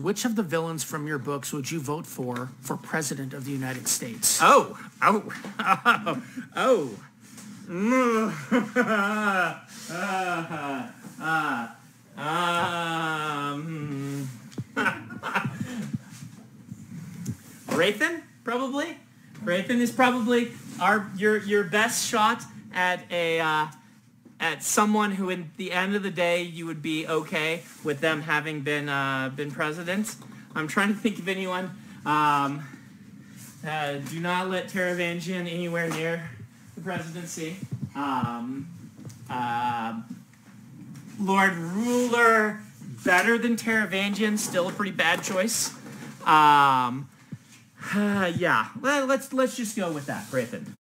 which of the villains from your books would you vote for for president of the United States? Oh, oh, oh, oh. um, Hrathen, probably. Hrathen is probably our your your best shot at a uh, at someone who, in the end of the day, you would be okay with them having been uh, been president. I'm trying to think of anyone. Um, uh, do not let Taravangian anywhere near the presidency. Um, uh, Lord Ruler, better than Taravangian, still a pretty bad choice. Um, yeah, let's let's just go with that, Hrathen.